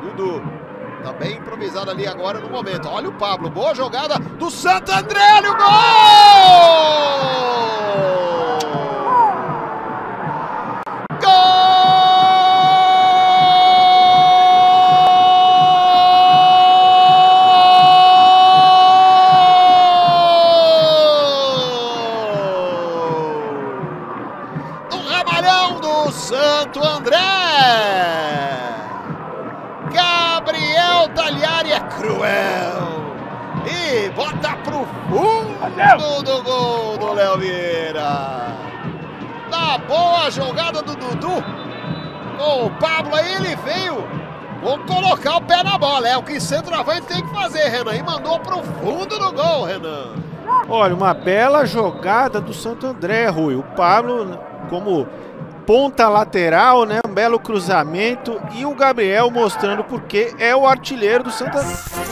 Dudu. Tá bem improvisado ali agora no momento. Olha o Pablo. Boa jogada do Santo André. Olha o gol! Santo André! Gabriel Talhari é cruel e bota pro fundo do gol do Léo Vieira. Na boa jogada do Dudu, com o Pablo aí ele veio. Vou colocar o pé na bola, é o que centroavante tem que fazer, Renan. E mandou pro fundo do gol, Renan. Olha, uma bela jogada do Santo André, Rui. O Pablo, como ponta lateral, né? Um belo cruzamento. E o Gabriel mostrando porque é o artilheiro do Santo André.